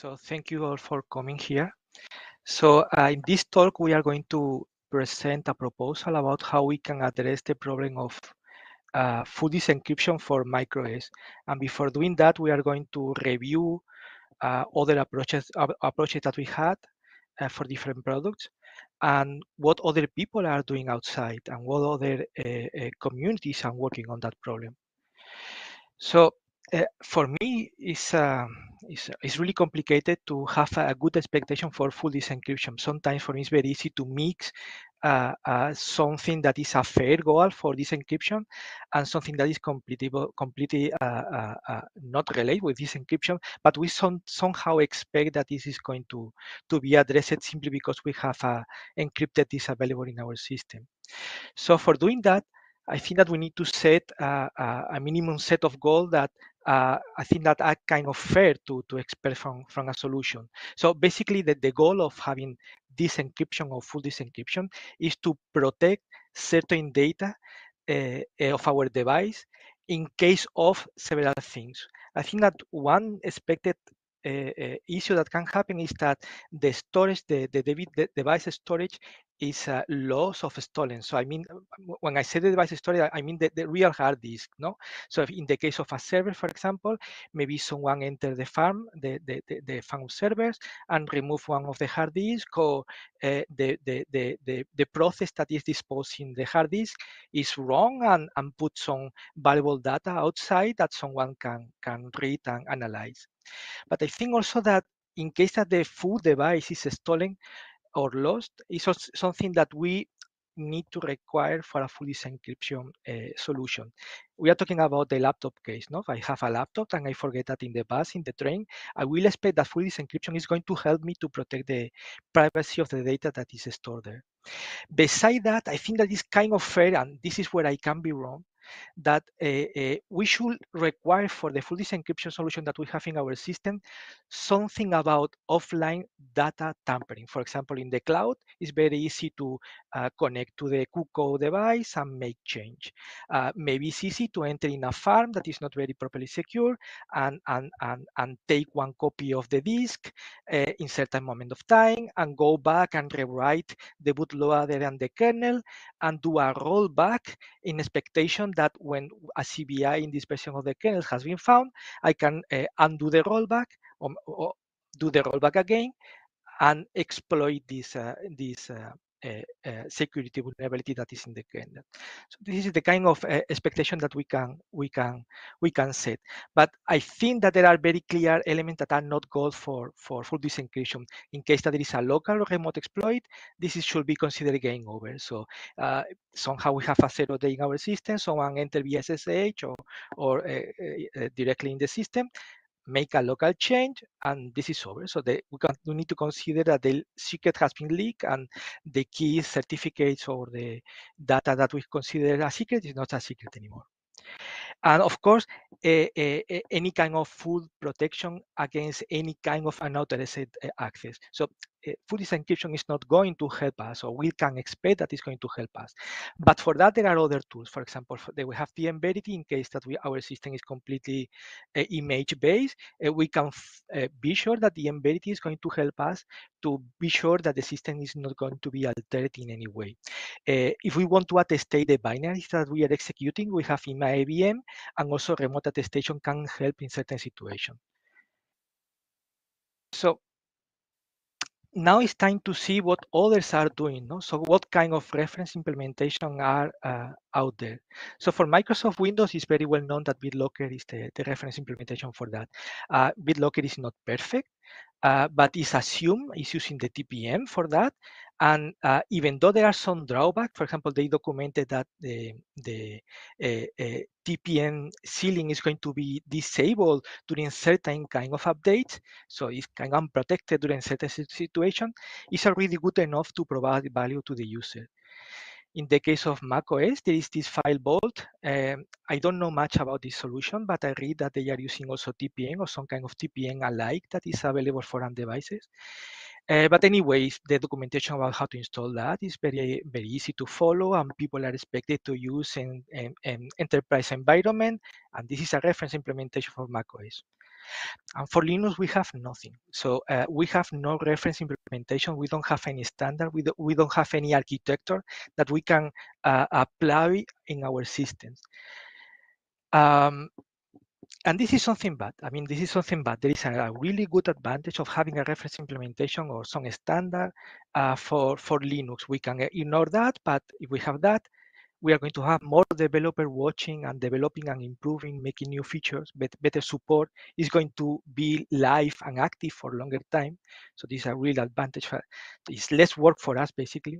So thank you all for coming here. So uh, in this talk, we are going to present a proposal about how we can address the problem of uh, full disk encryption for MicroOS. And before doing that, we are going to review uh, other approaches, uh, approaches that we had uh, for different products and what other people are doing outside and what other uh, communities are working on that problem. So uh, for me, it's, uh, it's, it's really complicated to have a good expectation for full disk encryption. Sometimes for me, it's very easy to mix uh, uh, something that is a fair goal for this encryption and something that is completely, completely uh, uh, uh, not related with this encryption, but we some, somehow expect that this is going to, to be addressed simply because we have a encrypted this available in our system. So for doing that, I think that we need to set a, a minimum set of goals that uh, I think that are kind of fair to, to expect from, from a solution. So basically the, the goal of having this encryption or full disk encryption is to protect certain data uh, of our device in case of several things. I think that one expected uh, uh, issue that can happen is that the storage, the, the, the device storage is a loss of stolen. So I mean, when I say the device storage, I mean the, the real hard disk, no? So in the case of a server, for example, maybe someone enter the farm, the, the, the, the farm servers and remove one of the hard disk or uh, the, the, the, the, the process that is disposing the hard disk is wrong and, and put some valuable data outside that someone can, can read and analyze. But I think also that in case that the full device is stolen or lost, is something that we need to require for a fully encryption uh, solution. We are talking about the laptop case. No? If I have a laptop and I forget that in the bus, in the train, I will expect that fully encryption is going to help me to protect the privacy of the data that is stored there. Beside that, I think that is kind of fair, and this is where I can be wrong, that uh, we should require for the full disk encryption solution that we have in our system something about offline data tampering. For example, in the cloud, it's very easy to uh, connect to the Kuko device and make change. Uh, maybe it's easy to enter in a farm that is not very properly secure and, and, and, and take one copy of the disk uh, in certain moment of time and go back and rewrite the bootloader and the kernel and do a rollback in expectation that when a CVE in this version of the kernel has been found, I can uh, undo the rollback or, or, do the rollback again and exploit this, uh, this uh, security vulnerability that is in the kernel. So this is the kind of uh, expectation that we can we can we can set. But I think that there are very clear elements that are not good for for full disk encryption. In case that there is a local or remote exploit, this is, should be considered game over. So uh, somehow we have a zero day in our system. Someone enter via SSH or or uh, directly in the system make a local change and this is over. So they, we, can, we need to consider that the secret has been leaked and the key certificates or the data that we consider a secret is not a secret anymore. And of course, any kind of full protection against any kind of unauthorized eh, access. So uh, disk encryption is not going to help us, or we can expect that it's going to help us. But for that, there are other tools. For example, for, we have DM-Verity in case that we, our system is completely uh, image-based. Uh, we can be sure that DM-Verity is going to help us to be sure that the system is not going to be altered in any way. if we want to attest the binaries that we are executing, we have IMA and also remote attestation can help in certain situations. So now it's time to see what others are doing. No? So what kind of reference implementation are uh, out there? So for Microsoft Windows, it's very well known that BitLocker is the, the reference implementation for that. Uh, BitLocker is not perfect, uh, but it's assumed it's using the TPM for that. And uh, even though there are some drawbacks, for example, they documented that the, the uh, uh TPM sealing is going to be disabled during certain kind of updates. So it's kind of unprotected during certain situation. It's already good enough to provide value to the user. In the case of macOS, there is this FileVault. Um, I don't know much about this solution, but I read that they are using also TPM or some kind of TPM alike that is available for on devices. Uh, but anyways, the documentation about how to install that is very, very easy to follow and people are expected to use in, in enterprise environment. And this is a reference implementation for macOS. And for Linux, we have nothing. So uh, we have no reference implementation. We don't have any standard. We don't, we don't have any architecture that we can uh, apply in our systems. Um, and this is something bad. I mean, this is something bad. There is a, a really good advantage of having a reference implementation or some standard uh, for, for Linux. We can ignore that, but if we have that, we are going to have more developer watching and developing and improving, making new features, but better support is going to be live and active for longer time. So this is a real advantage. It's less work for us, basically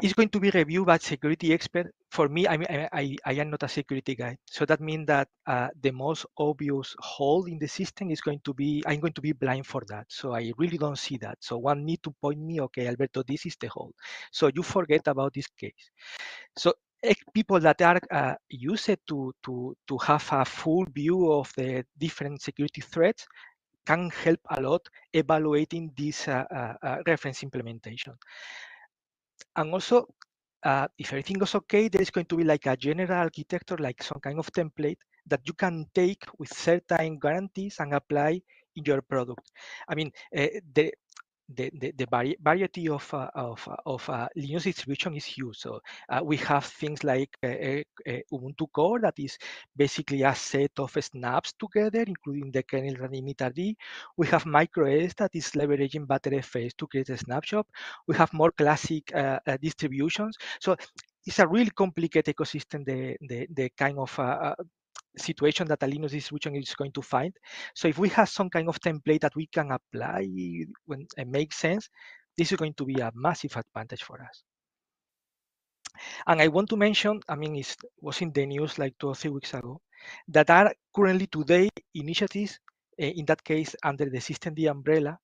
is going to be reviewed by security expert. For me, I mean, I, I am not a security guy. So that means that uh, the most obvious hole in the system is going to be, I'm going to be blind for that. So I really don't see that. So one need to point me, okay, Alberto, this is the hole. So you forget about this case. So people that are uh, used to, to, to have a full view of the different security threats can help a lot evaluating this uh, uh, uh reference implementation. And also, uh, if everything goes okay, there is going to be like a general architecture, like some kind of template that you can take with certain guarantees and apply in your product. I mean, uh, the, the, the, the variety of, uh, of, of uh, Linux distribution is huge. So uh, we have things like uh, uh, uh, Ubuntu Core that is basically a set of snaps together, including the kernel running initrd. We have MicroOS that is leveraging Btrfs to create a snapshot. We have more classic distributions. So it's a really complicated ecosystem, the, the, the kind of situation that a Linux distribution is going to find. So if we have some kind of template that we can apply when it makes sense, this is going to be a massive advantage for us. And I want to mention, I mean, it was in the news like two or three weeks ago, that are currently today initiatives, uh, in that case, under the systemd umbrella,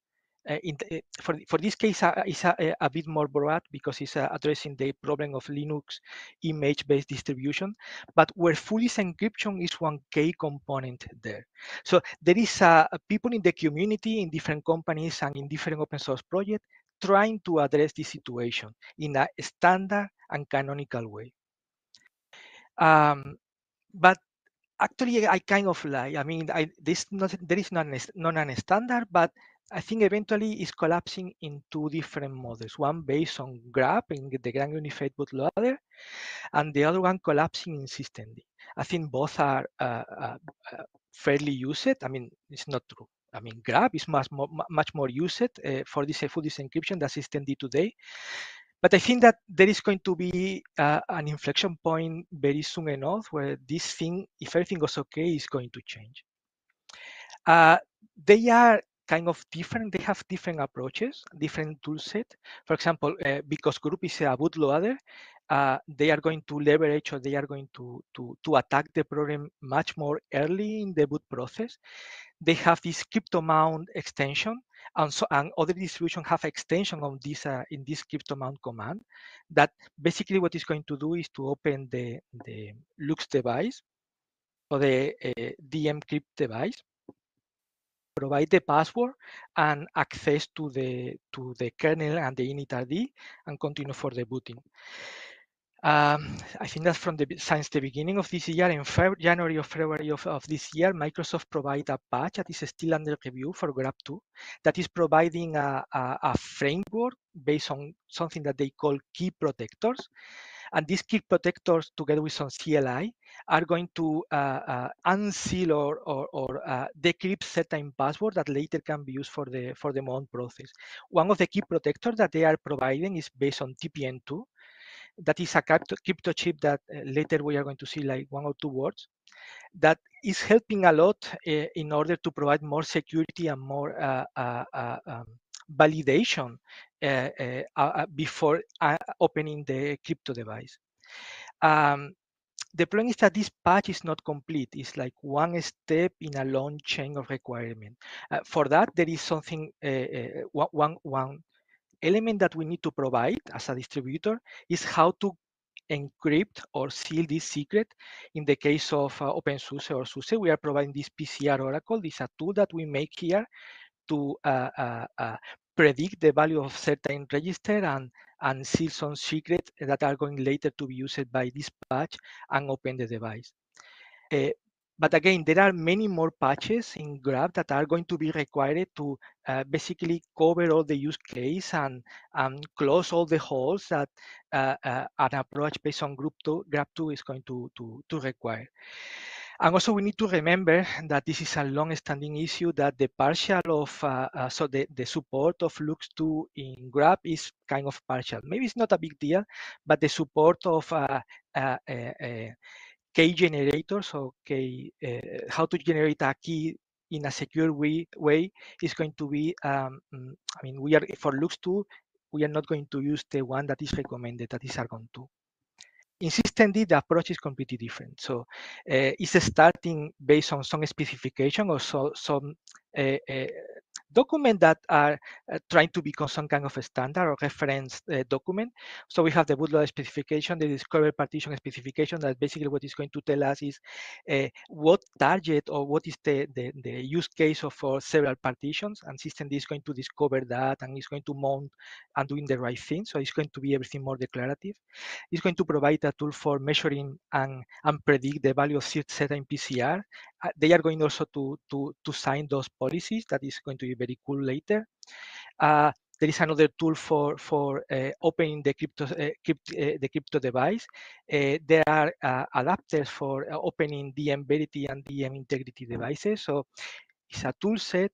uh, the, uh, for, for this case, uh, it's a, a, bit more broad because it's addressing the problem of Linux image-based distribution, but where full disk encryption is one key component there. So there is people in the community, in different companies and in different open source projects trying to address this situation in a standard and canonical way. Um, but actually, I kind of lie. I mean, I, this not, there is not, not a standard, but I think eventually is collapsing in two different models. One based on GRUB in the Grand Unified Bootloader, and the other one collapsing in systemd. I think both are uh, uh, uh, fairly used. I mean, it's not true. I mean, GRUB is much more, much more used uh, for this full disk encryption than systemd today. But I think that there is going to be uh, an inflection point very soon enough where this thing, if everything goes okay, is going to change. Uh, they are kind of different. They have different approaches, different tool set. For example, uh, because GRUB is a bootloader, uh, they are going to leverage or they are going to, to, to attack the problem much more early in the boot process. They have this cryptomount extension, and so and other distribution have extension of this uh, in this cryptomount command. That basically what is going to do is to open the the LUKS device or the uh, dmcrypt device provide the password and access to the to the kernel and the initrd and continue for the booting. Um, I think that from the since the beginning of this year, in February, January or February of, of this year, Microsoft provided a patch that is still under review for GRUB 2 that is providing a, a, a framework based on something that they call key protectors and these key protectors, together with some CLI, are going to uh, uh, unseal or, or, or uh, decrypt certain passwords that later can be used for the for the mount process. One of the key protectors that they are providing is based on TPM2. That is a crypto, crypto chip that uh, later we are going to see like one or two words that is helping a lot uh, in order to provide more security and more uh, um, validation uh, uh, uh, before opening the crypto device. Um, the problem is that this patch is not complete. It's like one step in a long chain of requirement. Uh, for that, there is something, uh, uh, one, one element that we need to provide as a distributor is how to encrypt or seal this secret. In the case of OpenSUSE or SUSE, we are providing this PCR Oracle. This is a tool that we make here to uh, uh, uh, predict the value of certain register and, and seal some secrets that are going later to be used by this patch and open the device. Uh, but again, there are many more patches in GRUB that are going to be required to uh, basically cover all the use case and, and close all the holes that uh, uh, an approach based on GRUB 2, GRUB 2 is going to, to, to require. And also we need to remember that this is a long-standing issue that the partial of, uh, uh, so the, the support of LUKS2 in GRUB is kind of partial. Maybe it's not a big deal, but the support of uh, key generator, so key, uh, how to generate a key in a secure way, way is going to be, um, mm, I mean, we are, for LUKS2, we are not going to use the one that is recommended, that is Argon 2. In systemd, the approach is completely different. So uh, it's starting based on some specification or so, some uh, document that are uh, trying to become some kind of a standard or reference uh, document. So we have the bootloader specification, the discover partition specification that basically what is going to tell us is uh, what target or what is the, the, the use case of for several partitions and systemd is going to discover that and is going to mount and doing the right thing. So it's going to be everything more declarative. It's going to provide a tool for measuring and, and predict the value of set in PCR. Uh, they are going also to, to, to sign those policies that is going to be very cool later. Uh, there is another tool for for uh, opening the crypto, uh, crypt, uh, the crypto device. Uh, there are uh, adapters for opening DM Verity and DM Integrity devices. So it's a tool set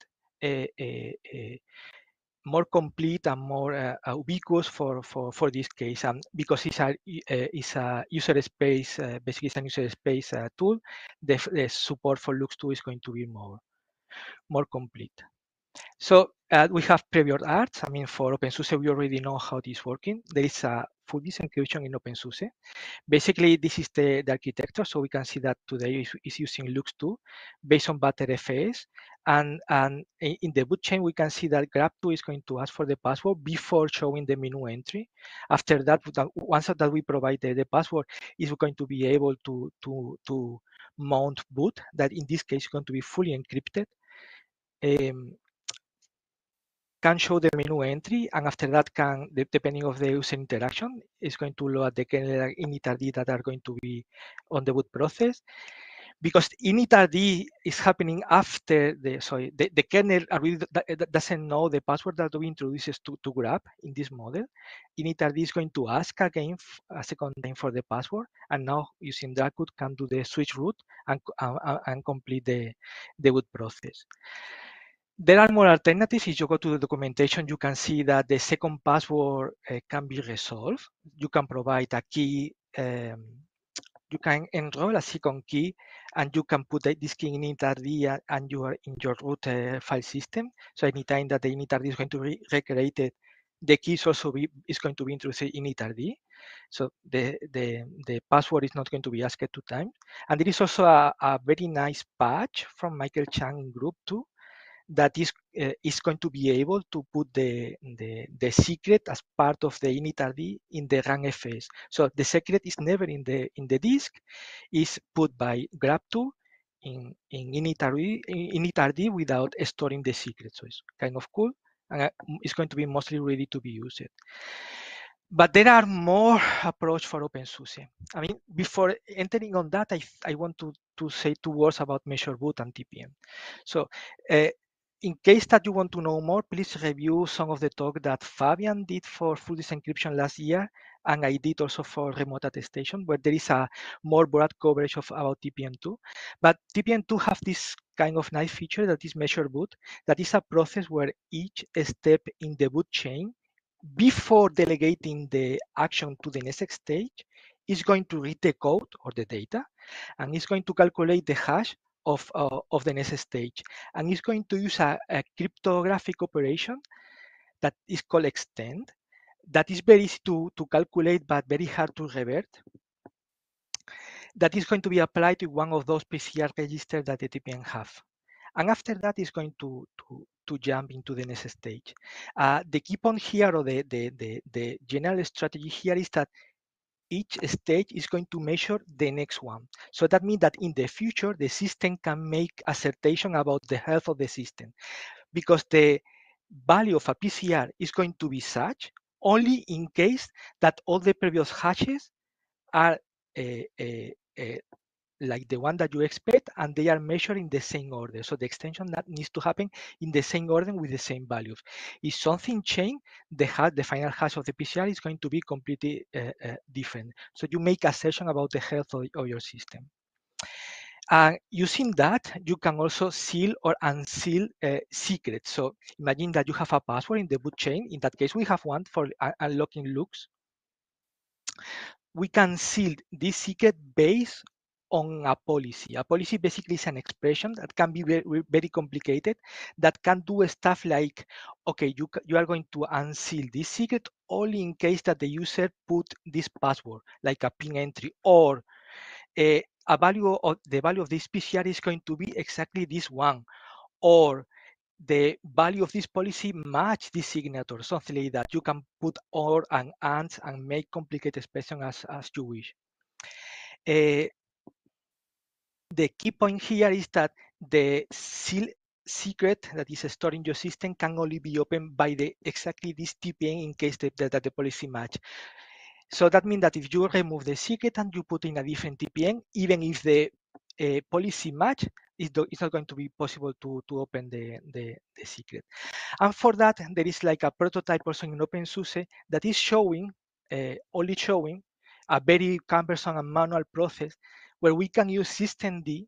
more complete and more uh, uh, ubiquitous for, for, for this case. And because it's a, uh, it's a user space, basically it's a user space tool, the, the support for LUKS2 is going to be more, more complete. So uh, we have PrevioArch. I mean, for OpenSUSE, we already know how this is working. There is a full encryption in OpenSUSE. Basically, this is the, the architecture. So we can see that today is, using LUKS2 based on Btrfs. And, and in the boot chain, we can see that GRUB2 is going to ask for the password before showing the menu entry. After that, once that we provide the, the password, is going to be able to, to, to mount boot that in this case is going to be fully encrypted. Um, can show the menu entry, and after that can, depending of the user interaction, is going to load the kernel initrd that are going to be on the boot process. Because initrd is happening after the, sorry, the, the kernel really doesn't know the password that we introduces to, to GRUB in this model. Initrd is going to ask again a second time for the password, and now using that code can do the switch root and, uh, and complete the, the boot process. There are more alternatives. If you go to the documentation, you can see that the second password uh, can be resolved. You can provide a key, um, you can enroll a second key, and you can put this key in initrd and you are in your root uh, file system. So anytime that the initrd is going to be recreated, the key is also be, is going to be introduced in initrd. So the, the, the password is not going to be asked two times. And there is also a, a very nice patch from Michael Chang GRUB two that is uh, is going to be able to put the, the, the secret as part of the initrd in the runfs. So the secret is never in the in the disk, is put by GRUB2 in in initrd, initrd without storing the secret. So it's kind of cool, and uh, it's going to be mostly ready to be used. But there are more approach for OpenSUSE. I mean, before entering on that, I, I want to, to say two words about Measure Boot and TPM. So uh, in case that you want to know more, please review some of the talk that Fabian did for full disk encryption last year, and I did also for remote attestation, where there is a more broad coverage of about TPM2. But TPM2 have this kind of nice feature that is measure boot, that is a process where each step in the boot chain, before delegating the action to the next stage, is going to read the code or the data, and is going to calculate the hash of, uh, of the next stage. And it's going to use a, a, cryptographic operation that is called extend, that is very easy to, to calculate, but very hard to revert. That is going to be applied to one of those PCR registers that the TPM have. And after that is going to, to, to jump into the next stage. Uh, the key point here, or the, the, the, the general strategy here is that each stage is going to measure the next one. So that means that in the future, the system can make assertion about the health of the system because the value of a PCR is going to be such only in case that all the previous hashes are uh, uh, uh, like the one that you expect, and they are measured in the same order. So the extension that needs to happen in the same order with the same values. If something change, the the final hash of the PCR is going to be completely uh, uh, different. So you make assertion about the health of, of your system. And using that, you can also seal or unseal uh, secrets. So imagine that you have a password in the boot chain. In that case, we have one for unlocking LUKS. We can seal this secret based on a policy. A policy basically is an expression that can be very, very complicated, that can do stuff like, okay, you, you are going to unseal this secret only in case that the user put this password, like a pin entry, or uh, a value of the value of this PCR is going to be exactly this one, or the value of this policy match this signature, something like that. You can put or and ands and make complicated expression as, as you wish. Uh, the key point here is that the seal secret that is stored in your system can only be opened by the exactly this TPM in case that, that the policy match. So that means that if you remove the secret and you put in a different TPM, even if the uh, policy match, it's not going to be possible to, to open the, the, the, secret. And for that, there is like a prototype also in OpenSUSE that is showing, uh, only showing, a very cumbersome and manual process where we can use systemd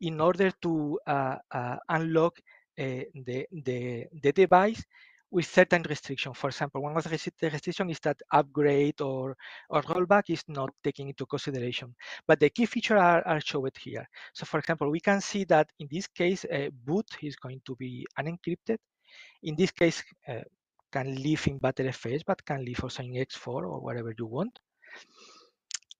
in order to uh, uh, unlock uh, the, the, the device with certain restriction. For example, one of the restrictions is that upgrade or, or rollback is not taken into consideration. But the key features are, are shown here. So for example, we can see that in this case, uh, boot is going to be unencrypted. In this case, uh, can live in Btrfs, but can live also in ext4 or whatever you want.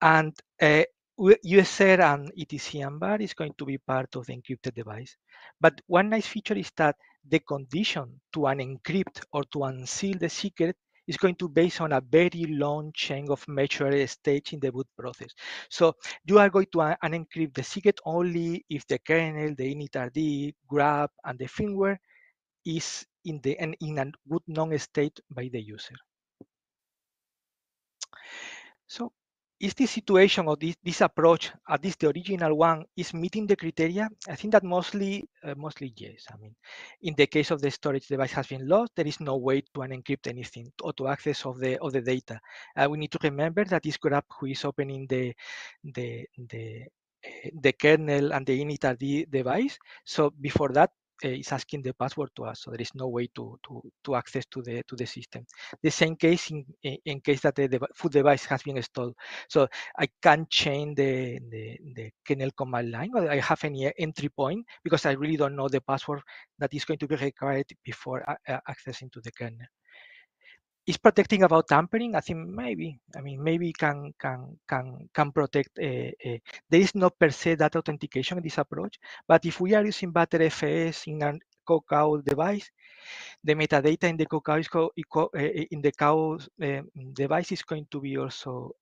And uh, USR um, and ETC and bar is going to be part of the encrypted device. But one nice feature is that the condition to unencrypt or to unseal the secret is going to base on a very long chain of measured stage in the boot process. So you are going to unencrypt the secret only if the kernel, the initrd, grub, and the firmware is in the in a good known state by the user. So is this situation or this, this approach, at least the original one, is meeting the criteria? I think that mostly, uh, mostly yes. I mean, in the case of the storage device has been lost, there is no way to unencrypt anything or to access of the of the data. Uh, we need to remember that this grub who is opening the the the uh, the kernel and the initrd device. So before that, is asking the password to us, so there is no way to to to access to the to the system. The same case in eh, in case that the food device has been installed. So I can't change the the, the kernel command line, or I have any entry point because I really don't know the password that is going to be required before accessing to the kernel is protecting about tampering i think maybe i mean maybe can can can can protect uh, uh, there is no per se data authentication in this approach but if we are using Btrfs in a CoCoA device the metadata in the co uh, in the cow device is going to be also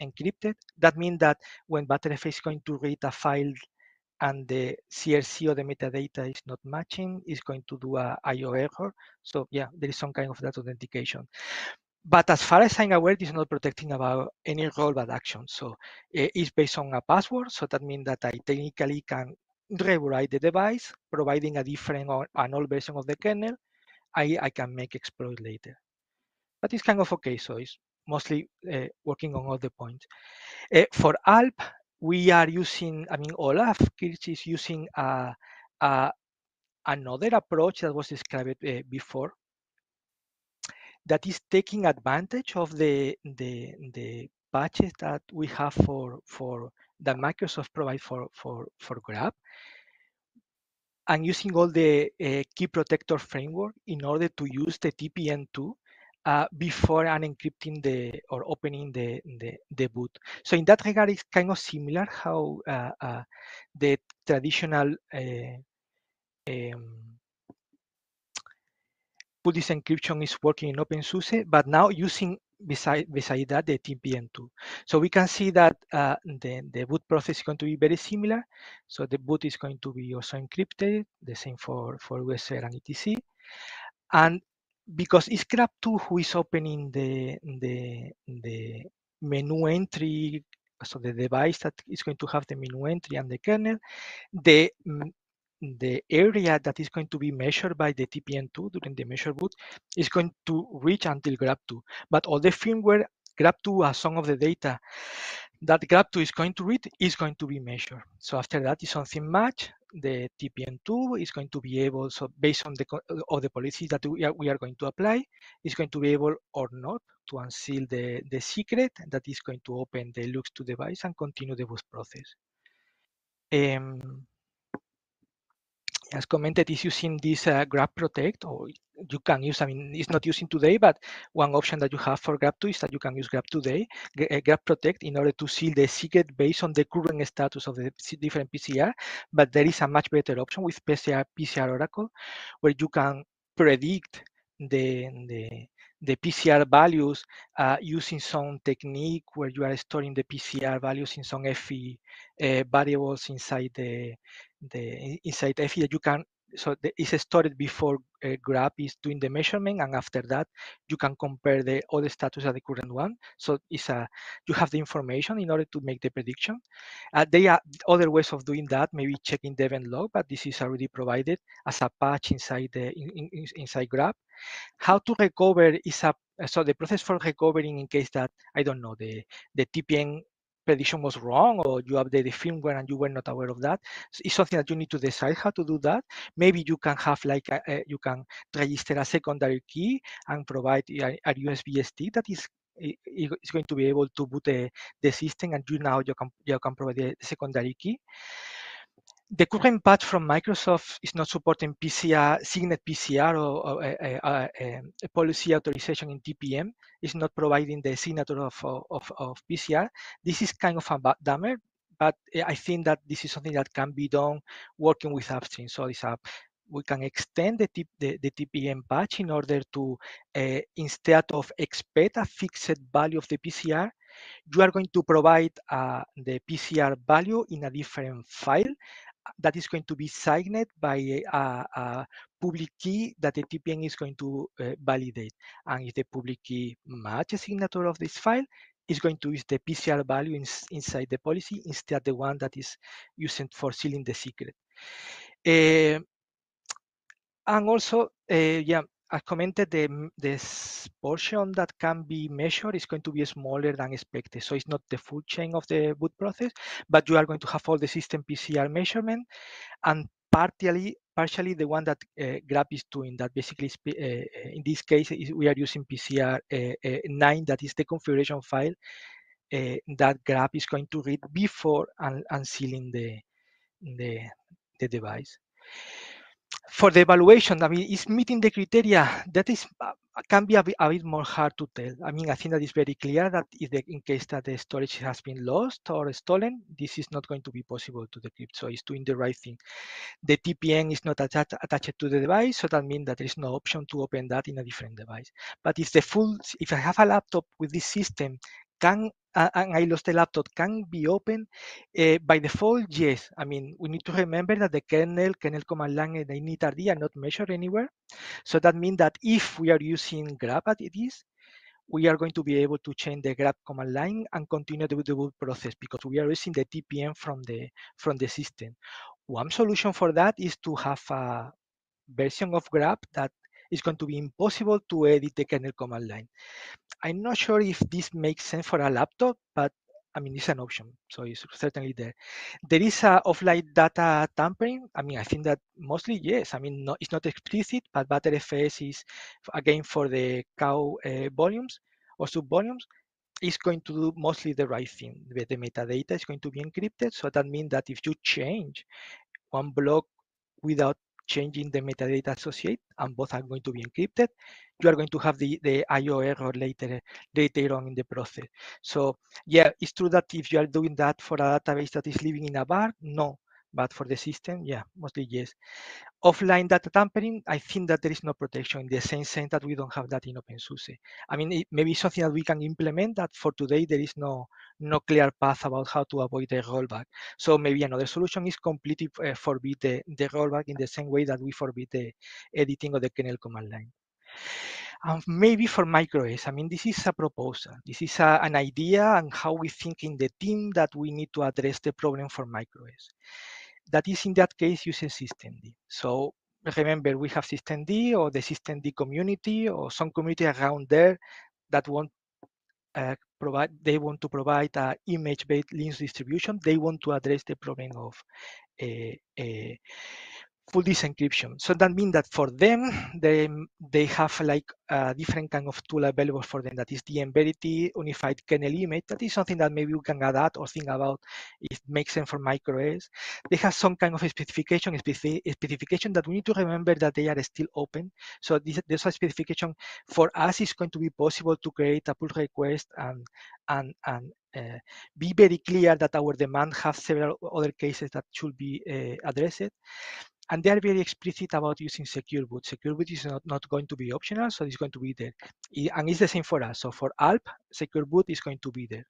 encrypted. That means that when Btrfs is going to read a file and the CRC or the metadata is not matching, it's going to do a IO error. So yeah, there is some kind of that authentication. But as far as I'm aware, it's not protecting about any rollback action. So eh, it's based on a password. So that means that I technically can rewrite the device, providing a different or an old version of the kernel. I, I can make exploit later. But it's kind of okay. So it's mostly uh, working on all the points. Uh, for ALP, we are using, I mean, Olaf Kirch is using another approach that was described uh, before that is taking advantage of the, the, the patches that we have for, for that Microsoft provide for, for, for Grub and using all the uh, key protector framework in order to use the TPM2 uh, before unencrypting the or opening the, the, the boot. So in that regard, it's kind of similar how uh, uh, the traditional uh, um, boot encryption is working in OpenSUSE, but now using beside beside that the TPM2. So we can see that uh, the, the boot process is going to be very similar. So the boot is going to be also encrypted, the same for, for USR and ETC. And because it's GRUB2 who is opening the, the, the menu entry so the device that is going to have the menu entry and the kernel, the mm, the area that is going to be measured by the TPM2 during the measure boot is going to reach until GRUB2. But all the firmware GRUB2 as some of the data that GRUB2 is going to read is going to be measured. So after that is something match, the TPM2 is going to be able, so based on the of the policies that we are, we are going to apply, is going to be able or not to unseal the, the secret that is going to open the LUKS2 device and continue the boot process. Um, as commented, is using this uh, GRUB Protect, or you can use, I mean, it's not using today, but one option that you have for GRUB2 is that you can use Grab today, uh, GRUB Protect in order to seal the secret based on the current status of the different PCR. But there is a much better option with PCR, PCR Oracle, where you can predict the, the the PCR values uh, using some technique where you are storing the PCR values in some EFI uh, variables inside the, the inside EFI that you can so the, it's stored before uh, GRUB is doing the measurement and after that you can compare the other status of the current one. So it's a you have the information in order to make the prediction. Uh, they are other ways of doing that maybe checking the event log but this is already provided as a patch inside the in, in, inside GRUB. How to recover is a so the process for recovering in case that I don't know the the TPM prediction was wrong or you update the firmware and you were not aware of that. It's something that you need to decide how to do that. Maybe you can have like a, a, you can register a secondary key and provide a, a usb stick that is is going to be able to boot the, the system and you now you can you can provide the secondary key the current patch from Microsoft is not supporting PCR, Signet PCR or, or a, a, a, policy authorization in TPM. It's not providing the signature of, of, of PCR. This is kind of a dummer, but I think that this is something that can be done working with upstream. So it's a, we can extend the, the, the, TPM patch in order to, uh, instead of expect a fixed value of the PCR, you are going to provide uh, the PCR value in a different file that is going to be signed by a, a, public key that the TPM is going to uh, validate. And if the public key matches the signature of this file, it's going to use the PCR value in, inside the policy instead the one that is used for sealing the secret. Uh, and also, uh, yeah, I commented, the this portion that can be measured is going to be smaller than expected. So it's not the full chain of the boot process, but you are going to have all the system PCR measurement and partially partially the one that uh, GRUB is doing that basically uh, in this case we are using PCR uh, uh, 9 that is the configuration file uh, that GRUB is going to read before un unsealing the, the, the device for the evaluation, I mean, is meeting the criteria. That is can be a bit, a bit, more hard to tell. I mean, I think that is very clear that if the, in case that the storage has been lost or stolen, this is not going to be possible to decrypt. So it's doing the right thing. The TPM is not attached, attached to the device, so that means that there is no option to open that in a different device. But if the full, if I have a laptop with this system can uh, and I lost the laptop can be open uh, by default yes. I mean we need to remember that the kernel kernel command line and the initRD are not measured anywhere. So that means that if we are using GRUB as it is we are going to be able to change the GRUB command line and continue the, the boot process because we are using the TPM from the from the system. One solution for that is to have a version of GRUB that is going to be impossible to edit the kernel command line. I'm not sure if this makes sense for a laptop, but I mean, it's an option, so it's certainly there. There is a offline data tampering. I mean, I think that mostly yes. I mean, no, it's not explicit, but Btrfs is again for the cow uh, volumes or sub volumes is going to do mostly the right thing. The, the metadata is going to be encrypted, so that means that if you change one block without changing the metadata associate, and both are going to be encrypted, you are going to have the, the IO error later, later on in the process. So yeah, it's true that if you are doing that for a database that is living in a bar, no. But for the system, yeah, mostly yes. Offline data tampering, I think that there is no protection in the same sense that we don't have that in OpenSUSE. I mean, it, maybe something that we can implement that for today, there is no, no clear path about how to avoid the rollback. So maybe another solution is completely uh, forbid the, the rollback in the same way that we forbid the editing of the kernel command line. And maybe for microOS, I mean, this is a proposal. This is a, an idea and how we think in the team that we need to address the problem for microOS. That is in that case using systemd. So remember, we have systemd or the systemd community or some community around there that want uh, provide they want to provide a image-based Linux distribution. They want to address the problem of a, a full disk encryption. So that means that for them, they they have like a different kind of tool available for them. That is the Embedded Unified Kernel Image. That is something that maybe we can add or think about. It makes sense for microOS. They have some kind of specification, specification that we need to remember that they are still open. So this, a specification for us. It's going to be possible to create a pull request and and and uh, be very clear that our demand has several other cases that should be uh, addressed and they are very explicit about using secure boot. Secure boot is not, not going to be optional, so it's going to be there. And it's the same for us. So for ALP, secure boot is going to be there.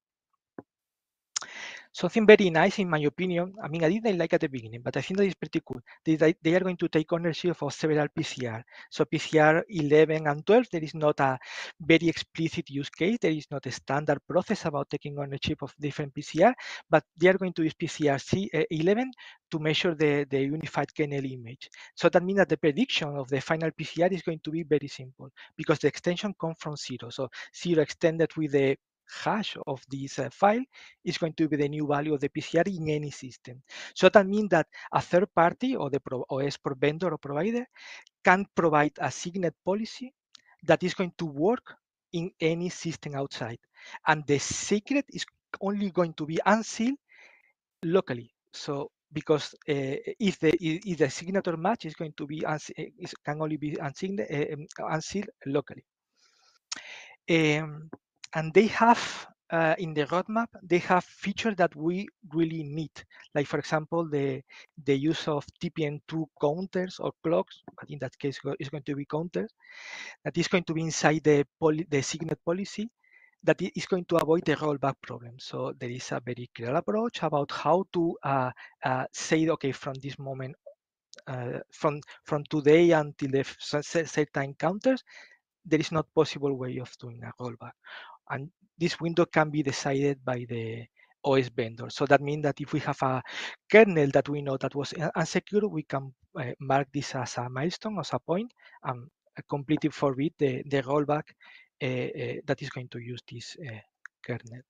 Something very nice, in my opinion. I mean, I didn't like at the beginning, but I think that is pretty cool. They, they are going to take ownership of several PCR. So PCR 11 and 12, there is not a very explicit use case. There is not a standard process about taking ownership of different PCR, but they are going to use PCR uh, 11 to measure the, the unified kernel image. So that means that the prediction of the final PCR is going to be very simple because the extension comes from zero. So zero extended with the hash of this uh, file is going to be the new value of the PCR in any system. So that means that a third party or the OS or vendor or provider can provide a signet policy that is going to work in any system outside. And the secret is only going to be unsealed locally. So because uh, if the if the signature match is going to be is, can only be unsealed, uh, unsealed locally. Um, and they have uh, in the roadmap they have features that we really need. Like for example the the use of tpm2 counters or clocks but in that case it's going to be counters that is going to be inside the poly, the signet policy that is going to avoid the rollback problem. So there is a very clear approach about how to uh, uh, say okay from this moment uh, from from today until the set time counters there is not possible way of doing a rollback and this window can be decided by the OS vendor. So that means that if we have a kernel that we know that was unsecure, we can uh, mark this as a milestone, as a point, and completely forbid the, the rollback uh, uh, that is going to use this kernel.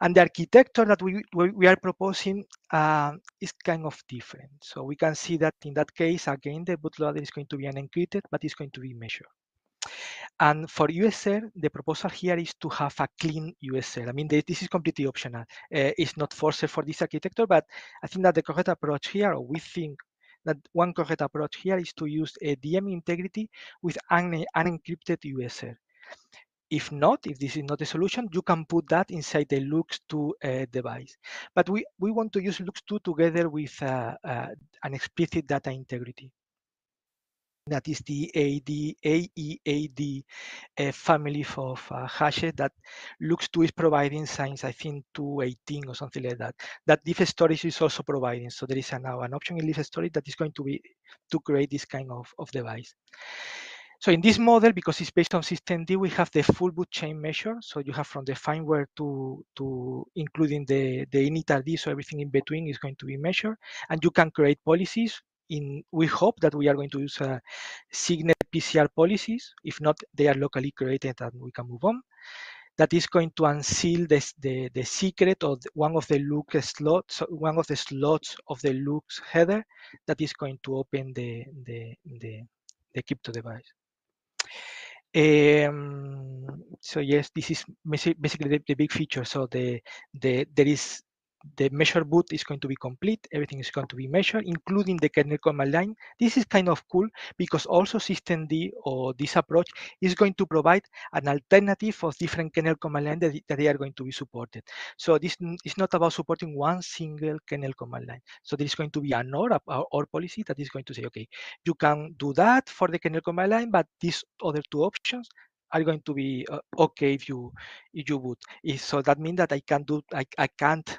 And the architecture that we, we are proposing uh, is kind of different. So we can see that in that case, again, the bootloader is going to be unencrypted, but it's going to be measured. And for USR, the proposal here is to have a clean USR. I mean, this is completely optional. Uh, it's not forced for this architecture, but I think that the correct approach here, or we think that one correct approach here is to use a DM integrity with an unencrypted USR. If not, if this is not a solution, you can put that inside the LUKS2 uh, device. But we, we want to use LUKS2 together with uh, an explicit data integrity that is the AD, AEAD uh, family of uh, hashes that LUKS2 is providing since I think 218 or something like that. That libstorage is also providing. So there is a, now an option in libstorage that is going to be to create this kind of, of device. So in this model, because it's based on systemd, we have the full boot chain measure. So you have from the firmware to, to including the, the initRD, so everything in between is going to be measured. And you can create policies in we hope that we are going to use uh, Signet PCR policies. If not, they are locally created and we can move on. That is going to unseal this, the, the secret of the, one of the LUKS slots, one of the slots of the LUKS header that is going to open the, the, the, the crypto device. Um, so yes, this is basically the, the, big feature. So the, the there is the measure boot is going to be complete. Everything is going to be measured, including the kernel command line. This is kind of cool because also systemd or this approach is going to provide an alternative of different kernel command line that, that they are going to be supported. So this is not about supporting one single kernel command line. So there is going to be an OR, OR policy that is going to say, okay, you can do that for the kernel command line, but these other two options are going to be uh, okay if you if you boot. So that means that I can do I, I can't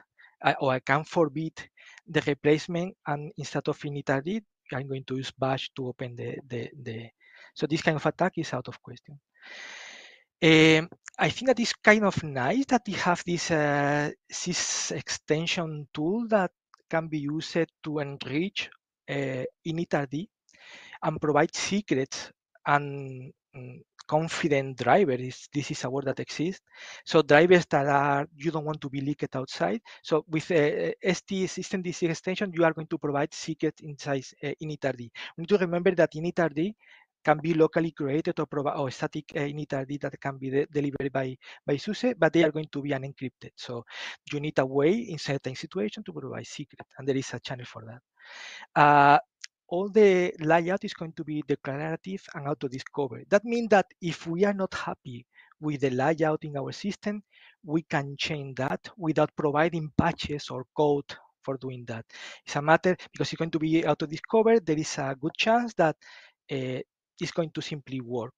or I can forbid the replacement and instead of initRD, I'm going to use bash to open the, the, the So this kind of attack is out of question. Um, I think that it's kind of nice that we have this uh, sys extension tool that can be used to enrich uh, initrd and provide secrets and um, confident drivers. This is a word that exists. So drivers that are you don't want to be leaked outside. So with uh, ST system DC extension, you are going to provide secret inside uh, initrd. We need to remember that initrd can be locally created or, or static uh, initrd that can be de delivered by, by SUSE, but they are going to be unencrypted. So you need a way in certain situations to provide secret, and there is a channel for that. Uh, all the layout is going to be declarative and auto-discover. That means that if we are not happy with the layout in our system, we can change that without providing patches or code for doing that. It's a matter, because it's going to be auto-discovered, there is a good chance that uh, it's going to simply work.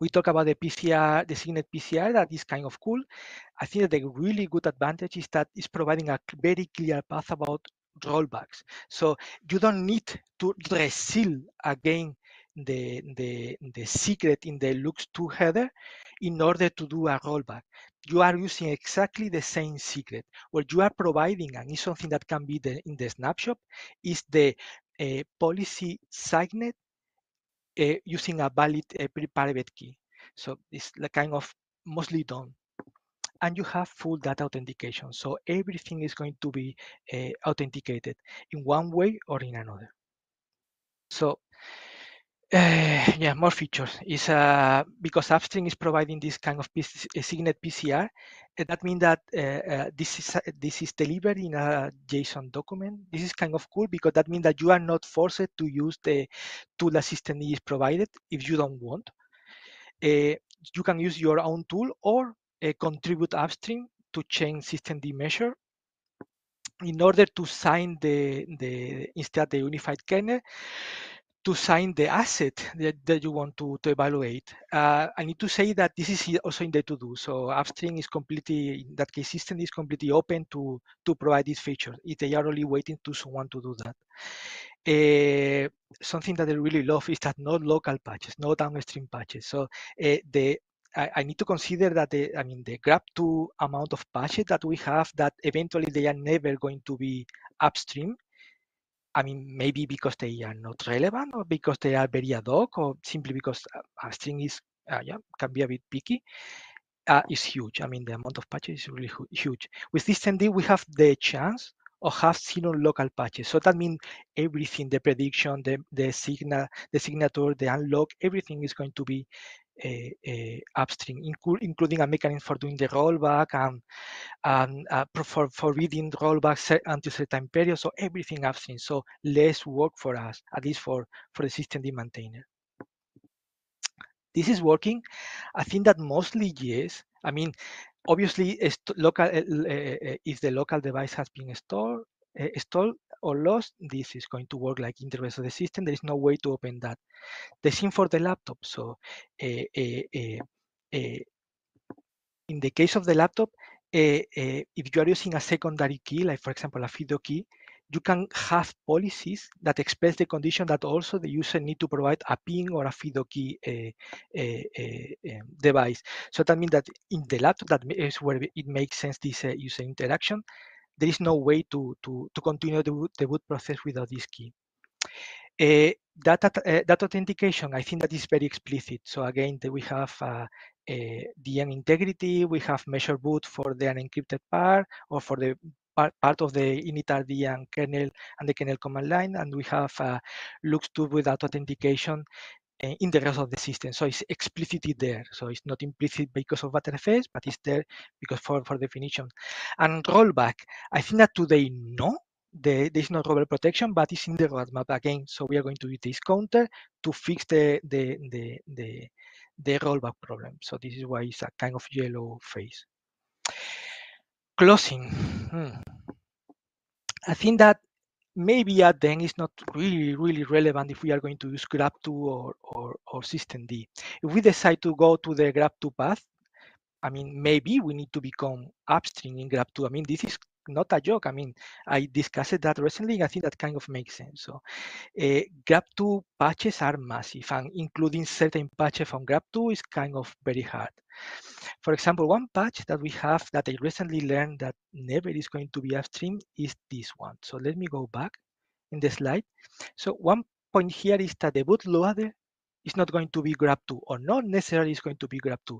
We talk about the PCR, the Signet PCR, that is kind of cool. I think that the really good advantage is that it's providing a very clear path about rollbacks. So you don't need to reseal again the, the, the secret in the LUKS2 header in order to do a rollback. You are using exactly the same secret. What you are providing, and is something that can be the, in the snapshot, is the uh, policy signet uh, using a valid uh, private key. So it's the kind of mostly done. And you have full data authentication. So everything is going to be uh, authenticated in one way or in another. So uh, yeah, more features is uh, because Upstream is providing this kind of PC, Signet PCR. that means that uh, this is this is delivered in a JSON document. This is kind of cool because that means that you are not forced to use the tool assistant is provided if you don't want. you can use your own tool or contribute upstream to change systemd measure in order to sign the, the instead the unified kernel to sign the asset that, that you want to, to evaluate. Uh, I need to say that this is also in the to-do. So upstream is completely, in that case, system is completely open to, to provide this feature. If they are only waiting to someone to do that. Uh, something that I really love is that no local patches, no downstream patches. So uh, the I, I, need to consider that the, I mean the GRUB2 amount of patches that we have that eventually they are never going to be upstream I mean, maybe because they are not relevant or because they are very ad hoc or simply because a string is, uh, yeah, can be a bit picky, uh, is huge. I mean, the amount of patches is really huge. With systemd, we have the chance of have zero local patches. So that means everything, the prediction, the, the signal, the signature, the unlock, everything is going to be upstream, including a mechanism for doing the rollback and, and uh, for forbidding rollback until certain period. So everything upstream. So less work for us, at least for, for the systemd maintainer. This is working. I think that mostly yes. I mean, obviously, local uh, if the local device has been stored, uh, or lost, this is going to work like in the of the system. There is no way to open that. The same for the laptop. So uh, uh, in the case of the laptop, if you are using a secondary key, like for example, a FIDO key, you can have policies that express the condition that also the user need to provide a PIN or a FIDO key uh, uh, uh, device. So that means that in the laptop, that is where it makes sense this user interaction there is no way to, to, to continue the, the boot process without this key. Uh, data, uh, data authentication, I think that is very explicit. So again, we have uh, DM integrity, we have measure boot for the unencrypted part or for the part, part of the initrd and kernel and the kernel command line, and we have uh, LUKS2 without authentication Eh, in the rest of the system. So it's explicitly there. So it's not implicit because of Btrfs, but it's there because for, for definition. And rollback, I think that today, no, the, there is no rollback protection, but it's in the roadmap again. So we are going to use this counter to fix the, the, the, the, the rollback problem. So this is why it's a kind of yellow phase. Closing. Hmm. I think that maybe at then it's not really, really relevant if we are going to use GRUB2 or, or, or systemd. If we decide to go to the GRUB2 path, I mean, maybe we need to become upstream in GRUB2. I mean, this is not a joke. I mean, I discussed that recently. I think that kind of makes sense. So uh, grub2 patches are massive and including certain patches from GRUB2 is kind of very hard. For example, one patch that we have that I recently learned that never is going to be upstream is this one. So let me go back in the slide. So one point here is that the bootloader is not going to be grub2 or not necessarily is going to be grub2.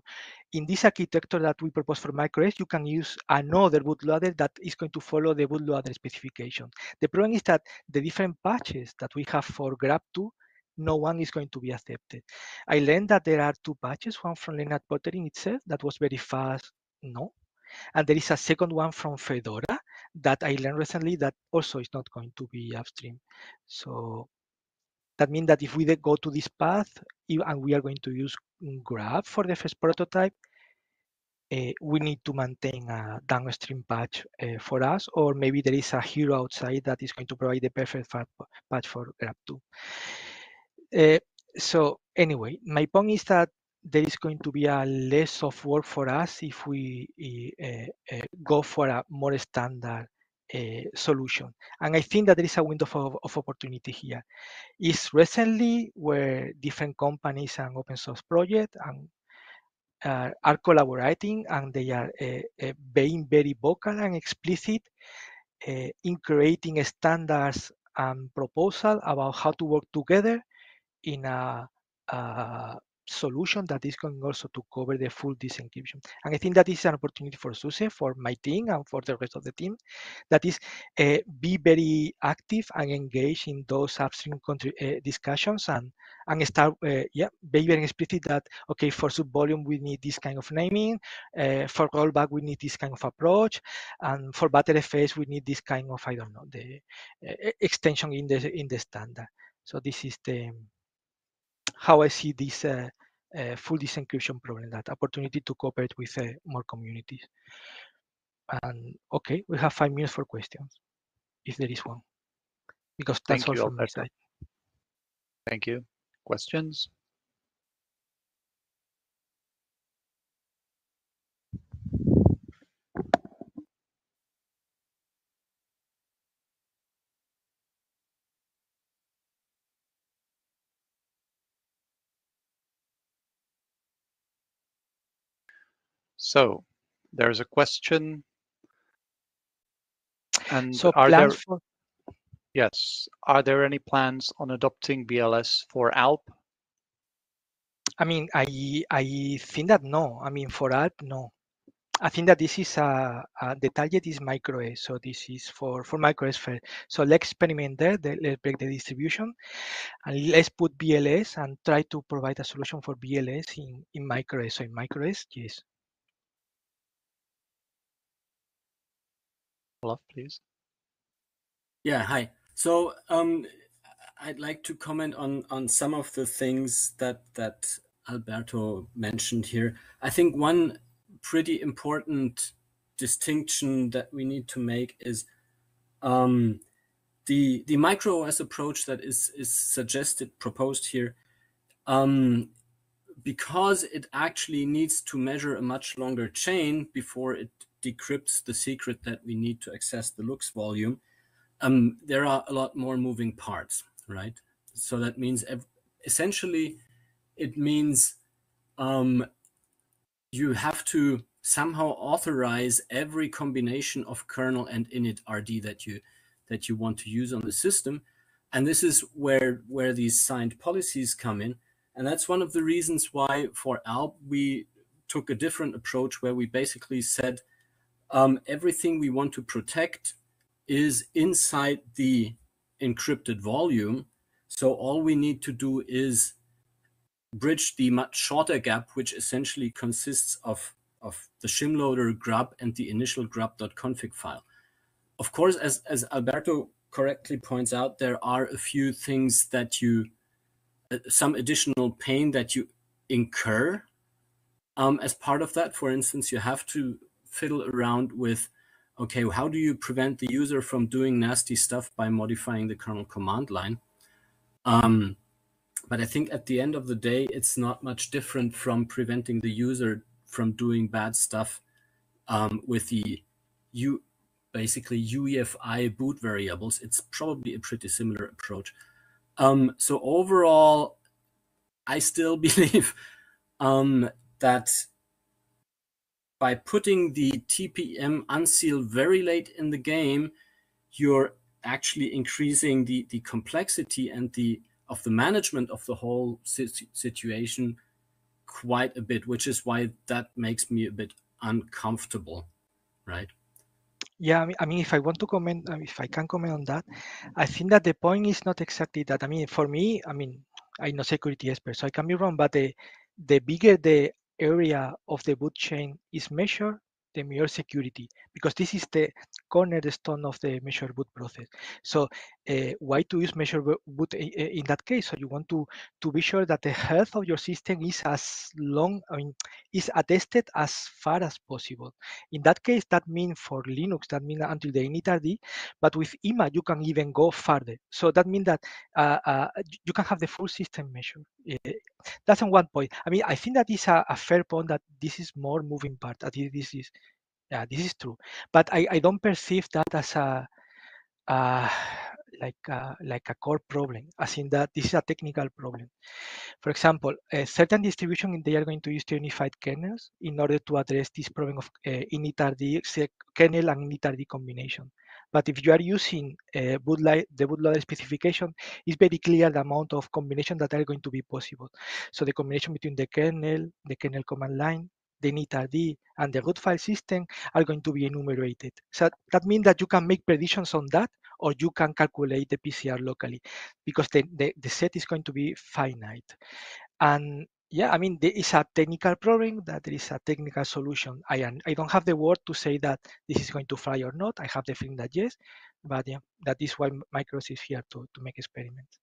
In this architecture that we propose for MicroOS you can use another bootloader that is going to follow the bootloader specification. The problem is that the different patches that we have for grub2, no one is going to be accepted. I learned that there are two patches, one from Lennart Poettering itself that was very fast, no. And there is a second one from Fedora that I learned recently that also is not going to be upstream. So that means that if we go to this path and we are going to use Grub for the first prototype, uh, we need to maintain a downstream patch uh, for us, or maybe there is a hero outside that is going to provide the perfect patch for Grub2. Uh, so anyway, my point is that there is going to be a less of work for us if we uh, uh, go for a more standard solution. And I think that there is a window of, of opportunity here. Is recently where different companies and open source projects and uh, are collaborating and they are uh, uh being very vocal and explicit in creating standards and proposal about how to work together in a, a solution that is going also to cover the full disk encryption. And I think that is an opportunity for SUSE, for my team, and for the rest of the team, that is uh, be very active and engaged in those upstream uh, discussions and and start, uh, yeah, be very explicit that okay, for sub volume we need this kind of naming, for rollback we need this kind of approach, and for Btrfs we need this kind of I don't know the extension in the in the standard. So this is the how I see this uh, uh, full disk encryption problem, that opportunity to cooperate with uh, more communities. And okay, we have five minutes for questions, if there is one, because that's Thank all from my side. Thank you. Questions? So there's a question. And so are there, for... yes, are there any plans on adopting BLS for ALP? I mean, I I think that no. I mean, for ALP, no. I think that this is a, a the target is MicroOS, so this is for for MicroOS first. So let's experiment there. The, let's break the distribution, and let's put BLS and try to provide a solution for BLS in in MicroOS. So in MicroOS, yes. Olaf, please. Yeah, hi. So um, I'd like to comment on on some of the things that that Alberto mentioned here. I think one pretty important distinction that we need to make is um, the the MicroOS approach that is is suggested proposed here um, because it actually needs to measure a much longer chain before it decrypts the secret that we need to access the LUKS volume, um, there are a lot more moving parts, right? So that means essentially it means um, you have to somehow authorize every combination of kernel and init RD that you that you want to use on the system. And this is where where these signed policies come in. And that's one of the reasons why for ALP we took a different approach where we basically said um, everything we want to protect is inside the encrypted volume. So all we need to do is bridge the much shorter gap, which essentially consists of, of the shimloader grub and the initial grub.config file. Of course, as, as Alberto correctly points out, there are a few things that you, uh, some additional pain that you incur um, as part of that. For instance, you have to fiddle around with, okay, how do you prevent the user from doing nasty stuff by modifying the kernel command line? Um, but I think at the end of the day, it's not much different from preventing the user from doing bad stuff um, with the you basically UEFI boot variables, it's probably a pretty similar approach. Um, so overall, I still believe um, that by putting the TPM unseal very late in the game, you're actually increasing the, the complexity and the of the management of the whole situation quite a bit, which is why that makes me a bit uncomfortable, right? Yeah, I mean, I mean, if I want to comment, if I can comment on that, I think that the point is not exactly that. I mean, for me, I mean, I'm not security expert, so I can be wrong, but the the bigger the area of the boot chain is measured, the more security because this is the cornerstone of the measure boot process. So uh, why to use measure boot in that case? So you want to to be sure that the health of your system is as long, I mean, is attested as far as possible. In that case, that means for Linux, that means until the initrd, but with IMA, you can even go further. So that means that uh, uh, you can have the full system measure. Uh, that's on one point. I mean, I think that is a, a fair point that this is more moving part. That this is yeah this is true but i i don't perceive that as a uh, like a, like a core problem as in that this is a technical problem for example a certain distribution they are going to use unified kernels in order to address this problem of uh, initrd kernel and initrd combination but if you are using uh, bootli- the bootloader specification, it's very clear the amount of combination that are going to be possible. So the combination between the kernel, the kernel command line, the initrd, and the root file system are going to be enumerated. So that means that you can make predictions on that or you can calculate the PCR locally because the, the, the set is going to be finite. And yeah, I mean, there is a technical problem that there is a technical solution. I I don't have the word to say that this is going to fly or not. I have the feeling that yes, but yeah, that is why MicroOS is here to, to make experiments.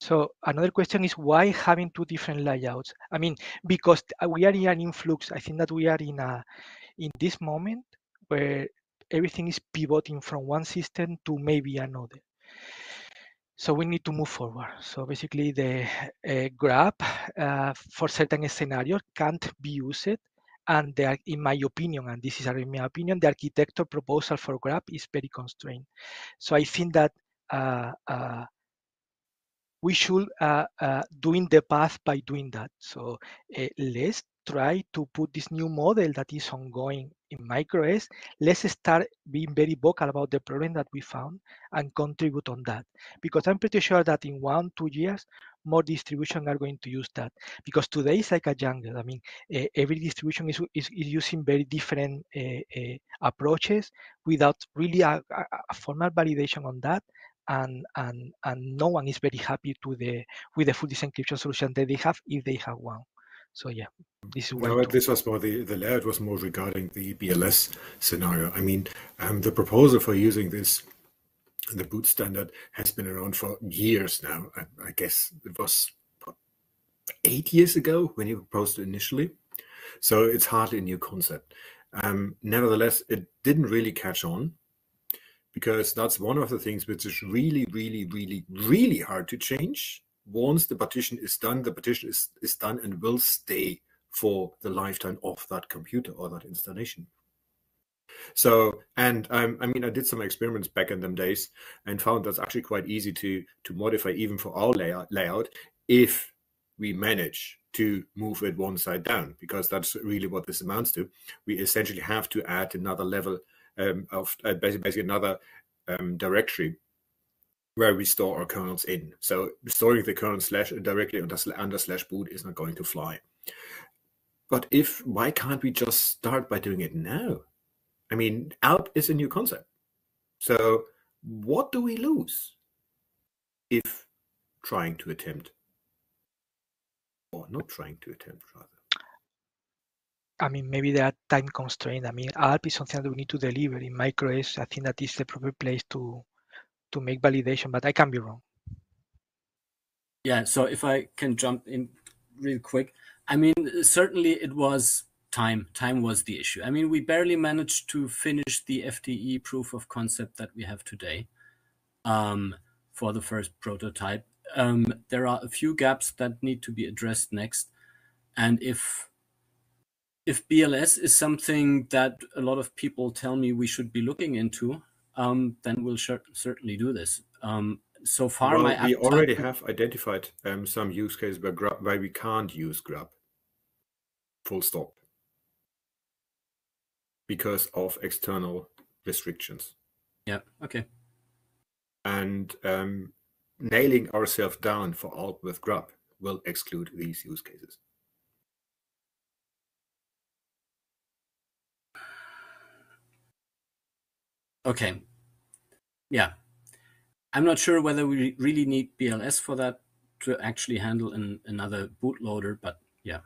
So another question is why having two different layouts? I mean, because uh, we are in an influx. I think that we are in a in this moment where everything is pivoting from one system to maybe another. So we need to move forward. So basically, the uh, GRUB uh, for certain scenarios can't be used, and are, in my opinion, and this is in my opinion, the architecture proposal for GRUB is very constrained. So I think that uh, uh we should uh, uh, doing the path by doing that. So let's try to put this new model that is ongoing in MicroOS Let's start being very vocal about the problem that we found and contribute on that. Because I'm pretty sure that in one, two years, more distribution are going to use that. Because today is like a jungle. I mean, uh, every distribution is, is, is, using very different uh, uh, approaches without really a, a formal validation on that and and and no one is very happy to the with the full disk encryption solution that they have if they have one. So yeah, this is no, this was more the the layout was more regarding the BLS scenario. I mean, um, the proposal for using this the boot standard has been around for years now. I, I guess it was eight years ago when you proposed it initially. So it's hardly a new concept. Um, nevertheless, it didn't really catch on because that's one of the things which is really, really, really, really hard to change. Once the partition is done, the partition is, is done and will stay for the lifetime of that computer or that installation. So, and um, I mean, I did some experiments back in them days and found that's actually quite easy to to modify even for our layout, layout if we manage to move it one side down, because that's really what this amounts to. We essentially have to add another level um, of uh, basically, basically another um, directory where we store our kernels in. So storing the kernel slash directly under, under slash boot is not going to fly. But if why can't we just start by doing it now? I mean, ALP is a new concept. So what do we lose if trying to attempt or not trying to attempt rather? I mean, maybe there are time constraints. I mean, ALP is something that we need to deliver. In MicroOS, I think that is the proper place to to make validation, but I can be wrong. Yeah, so if I can jump in real quick, I mean, certainly it was time. Time was the issue. I mean, we barely managed to finish the FDE proof of concept that we have today um, for the first prototype. Um, there are a few gaps that need to be addressed next. And if if BLS is something that a lot of people tell me we should be looking into, um, then we'll certainly do this. Um, so far, well, my we already have identified um, some use cases where, grub, where we can't use grub. Full stop. Because of external restrictions. Yeah. Okay. And um, nailing ourselves down for all with grub will exclude these use cases. Okay. Yeah. I'm not sure whether we really need BLS for that to actually handle an, another bootloader, but yeah.